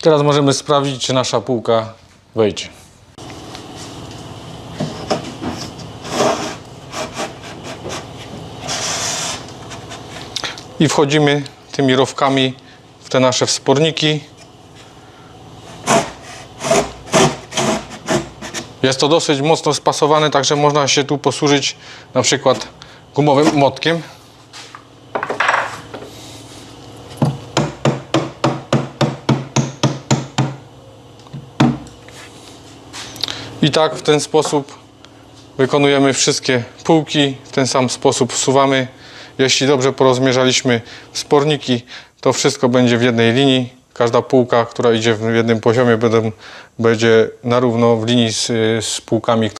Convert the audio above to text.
Teraz możemy sprawdzić, czy nasza półka wejdzie. I wchodzimy tymi rowkami w te nasze wsporniki. Jest to dosyć mocno spasowane, także można się tu posłużyć na przykład gumowym młotkiem. I tak w ten sposób wykonujemy wszystkie półki, w ten sam sposób wsuwamy. Jeśli dobrze porozmierzaliśmy wsporniki, to wszystko będzie w jednej linii. Każda półka, która idzie w jednym poziomie, będzie na równo w linii z, z półkami,